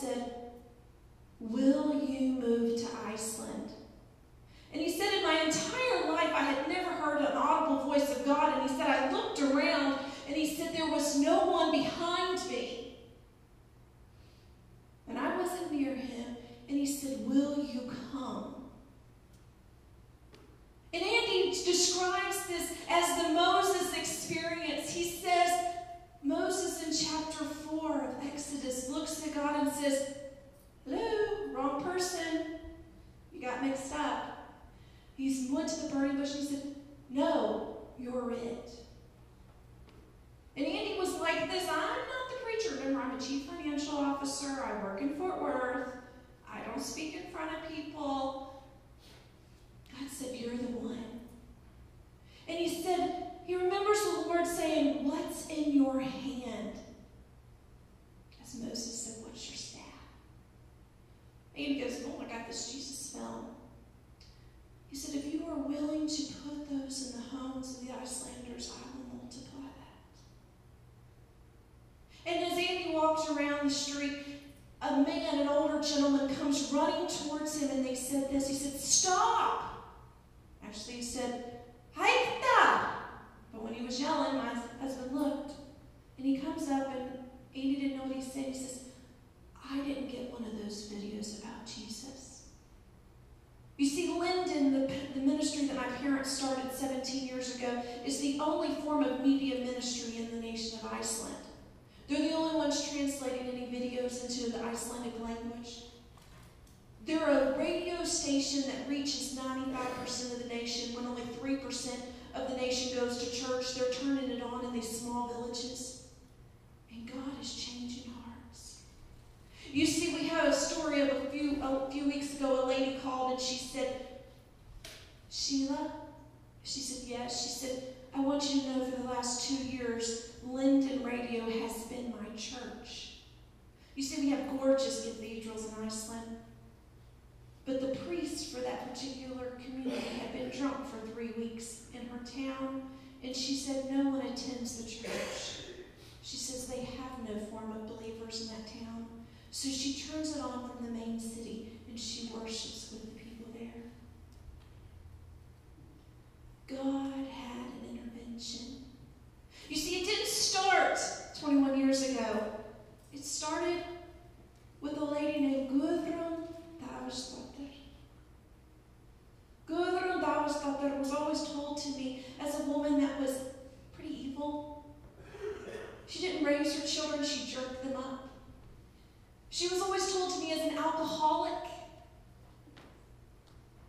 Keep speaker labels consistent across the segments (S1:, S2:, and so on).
S1: said, Will you move to Iceland? And he said, In my entire life, I had never heard an audible voice of God. And he said, I looked around and he said, There was no one behind me. And I wasn't near him. And he said, Will you come? And Andy describes this as the Moses experience. He says, Moses in chapter 4 of Exodus looks at God and says, Hello, wrong person. You got mixed up. He went to the burning bush and he said, No, you're it. And Andy was like this I'm not the preacher. Remember, I'm chief financial officer. I work in Fort Worth. I don't speak in front of people. God said, You're the one. And he said, He remembers the Lord saying, What's in your hand? As Moses said, What's your staff? And he goes, Oh, I got this Jesus film. He said, If you are willing to put those in the homes of the Icelanders, I will multiply that. And as Around the street, a man, an older gentleman, comes running towards him and they said this. He said, Stop! Actually, he said, Haikta! But when he was yelling, my husband looked and he comes up and Andy didn't know what he said. He says, I didn't get one of those videos about Jesus. You see, Lindin, the, the ministry that my parents started 17 years ago, is the only form of media ministry in the nation of Iceland. They're the only ones translating any videos into the Icelandic language. They're a radio station that reaches 95% of the nation when only 3% of the nation goes to church. They're turning it on in these small villages. And God is changing hearts. You see, we have a story of a few, a few weeks ago. A lady called and she said, Sheila? She said, Yes. She said, I want you to know for the last two years, Lindin Radio has been my church. You see, we have gorgeous cathedrals in Iceland. But the priest for that particular community had been drunk for three weeks in her town, and she said no one attends the church. She says they have no form of believers in that town. So she turns it on from the main city and she worships with the people there. God had an intervention. You see, it didn't start 21 years ago. It started with a lady named Gudrun Davidsdottir. Gudrun Davidsdottir was always told to me as a woman that was pretty evil. She didn't raise her children, she jerked them up. She was always told to me as an alcoholic.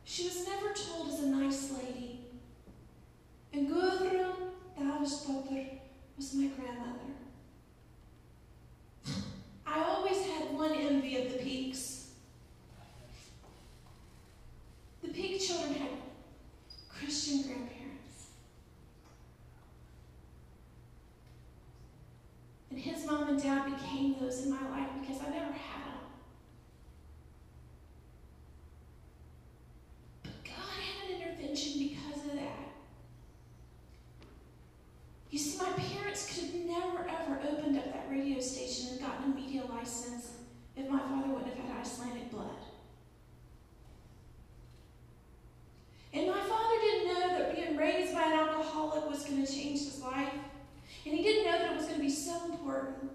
S1: She was never told as a nice lady. And Gudrun Davidsdottir was my grandmother. I always had one envy of the Peaks. The Peak children had Christian grandparents. And his mom and dad became those in my life because I never had them. But God had an intervention because of that. You see, my parents could have never ever opened up that radio station and gotten a media license if my father wouldn't have had Icelandic blood. And my father didn't know that being raised by an alcoholic was going to change his life. And he didn't know that it was going to be so important.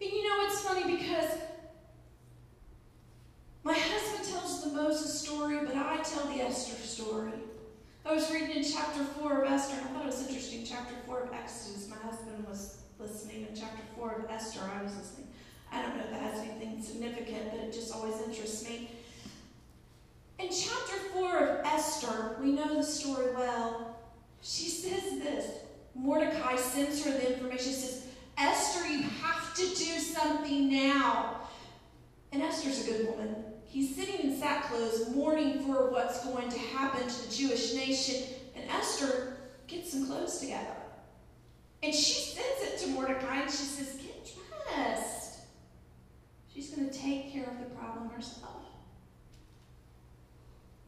S1: And you know, it's funny because my husband tells the Moses story, but I tell the Esther story. I was reading in chapter 4 of Esther, and I thought it was interesting. Chapter 4 of Exodus, my husband was listening. In chapter 4 of Esther, I was listening. I don't know if that has anything significant, but it just always interests me. In chapter 4 of Esther, we know the story well. She says this Mordecai sends her the information, says, Esther, you have to do something now. And Esther's a good woman. He's sitting in sackcloth, mourning for what's going to happen to the Jewish nation. And Esther gets some clothes together. And she sends it to Mordecai and she says, Get dressed. She's going to take care of the problem herself.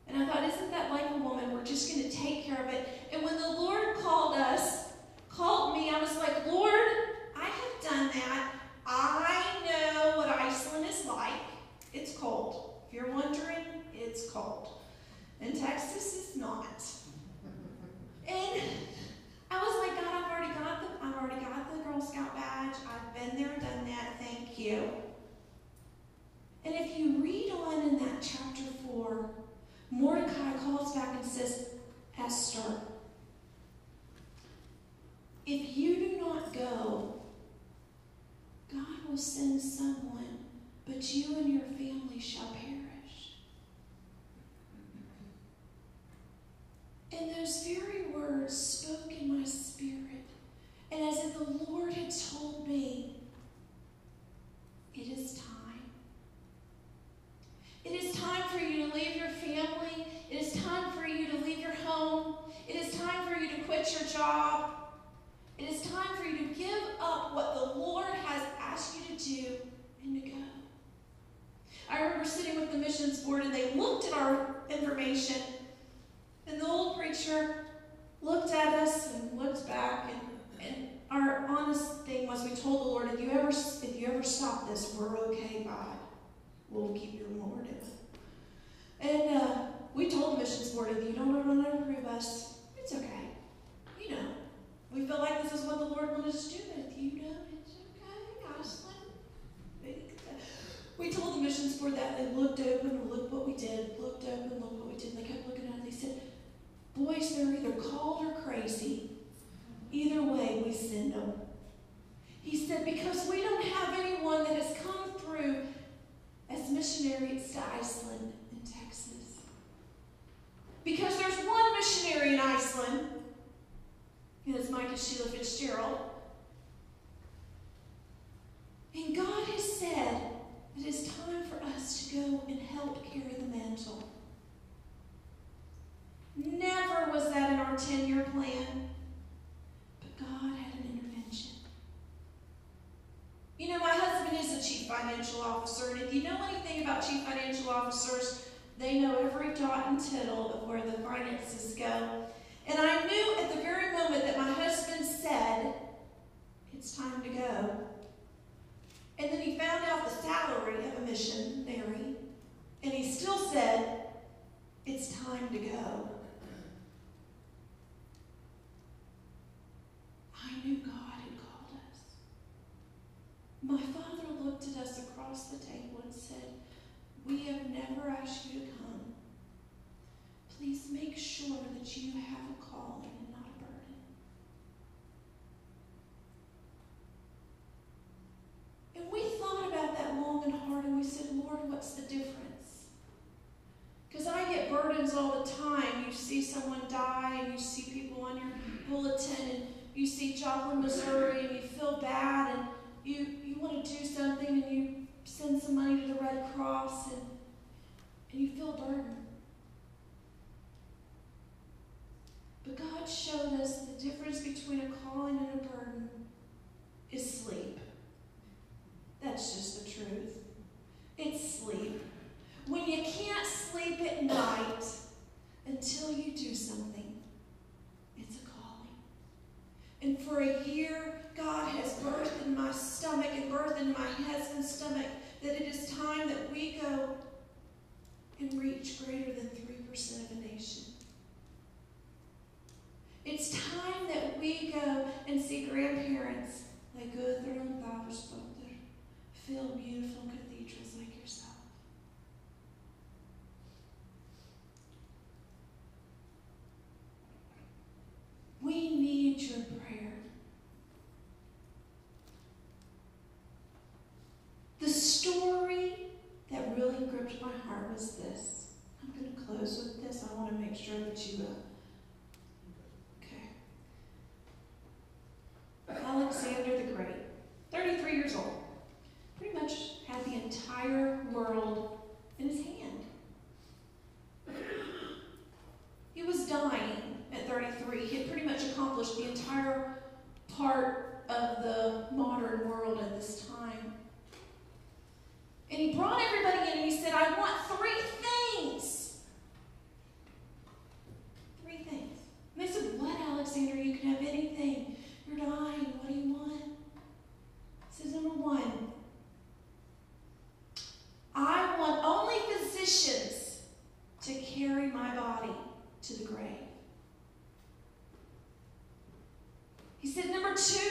S1: And I thought, isn't that like a woman? We're just going to take care of it. And when the Lord called us, called me, I was like, Lord, I have done that. In Texas, it's not. And I was like, God, I've already got the I've already got the Girl Scout badge. I've been there, done that. Thank you. And if you read on in that chapter four, Mordecai calls back and says, Esther, if you do not go, God will send someone, but you and your family shall perish. And those very words spoke in my spirit, and as if the Lord had told me, it is time. It is time for you to leave your family. It is time for you to leave your home. It is time for you to quit your job. It is time for you to give up what the Lord asked you to do and to go. I remember sitting with the missions board and they looked at our information, and the old preacher looked at us and looked back, and, and our honest thing was we told the Lord, if you ever if you ever stop this, we're okay, God. We'll keep your Lord in. And uh, we told the missions board, if you don't want to approve us, it's okay. You know, we feel like this is what the Lord wanted us to do. If you don't, okay, uh, We told the missions board that. They looked open and looked what we did. Looked open, looked what we did. And they kept looking at it. They said, boys, they're either called or crazy. Either way, we send them. He said, because we don't have anyone that has come through as missionaries to Iceland and Texas. Because there's one missionary in Iceland and it's Micah Sheila Fitzgerald. And God has said it's time for us to go and help carry the mantle. Never was that in our 10 year plan, but God had an intervention. You know, my husband is a chief financial officer, and if you know anything about chief financial officers, they know every dot and tittle of where the finances go. And I knew at the very moment that my husband said, It's time to go. And then he found out the salary of a missionary, and he still said, It's time to go. I knew God had called us. My father looked at us across the table and said, We have never asked you to come. Please make sure that you have a calling and not a burden. And we thought about that long and hard and we said, Lord, what's the difference? Because I get burdens all the time. You see someone die and you see people on your bulletin and you see Joplin, Missouri and you feel bad and you, you want to do something and you send some money to the Red Cross and, and you feel burdened. But God showed us the difference between a calling and a burden is sleep. That's just the truth. It's sleep. When you can't sleep at night until you do something, it's a calling. And for a year, God has birthed in my stomach and birthed in my husband's stomach that it is time that we go and reach greater than 3% of a nation. It's time that we go and see grandparents like Guthrie and Babersbother fill beautiful cathedrals like yourself. We need your prayer. The story that really gripped my heart was this. I'm going to close with this. I want to make sure that you uh, two.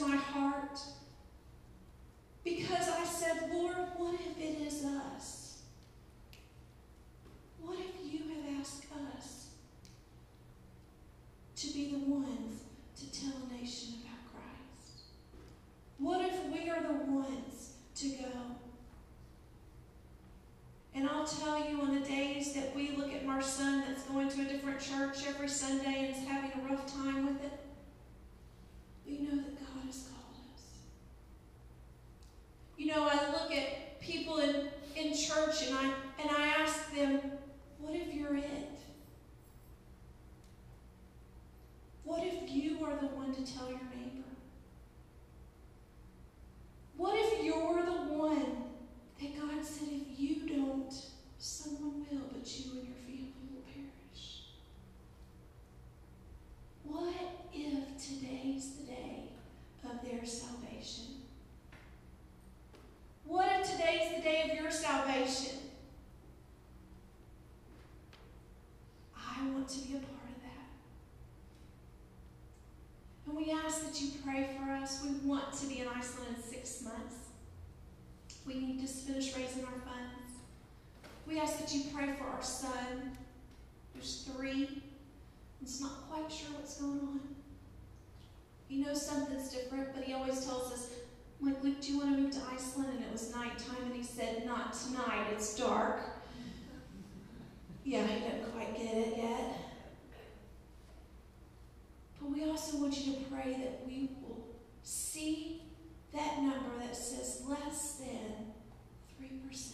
S1: My heart because I said, Lord, what if it is us? What if you have asked us to be the ones to tell a nation about Christ? What if we are the ones to go? And I'll tell you on the days that we look at our son that's going to a different church every Sunday and is having a rough time with it, we know that God has called us. You know, I look at people in, in church and I and I ask them, what if you're it? What if you are the one to tell your? What if you're the one that God said, if you don't, someone will, but you and your family will perish? What if today's the day of their salvation? What if today's the day of your salvation? I want to be a part of that. And we ask that you pray us. We want to be in Iceland in six months. We need to finish raising our funds. We ask that you pray for our son. There's three. He's not quite sure what's going on. He knows something's different, but he always tells us, like, Luke, do you want to move to Iceland? And it was nighttime, and he said, Not tonight, it's dark. Yeah, he doesn't quite get it yet. But we also want you to pray that we see that number that says less than 3%.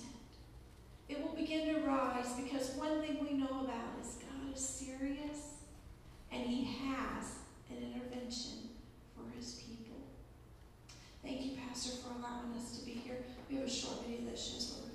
S1: It will begin to rise because one thing we know about is God is serious and he has an intervention for his people. Thank you, Pastor, for allowing us to be here. We have a short video that shows what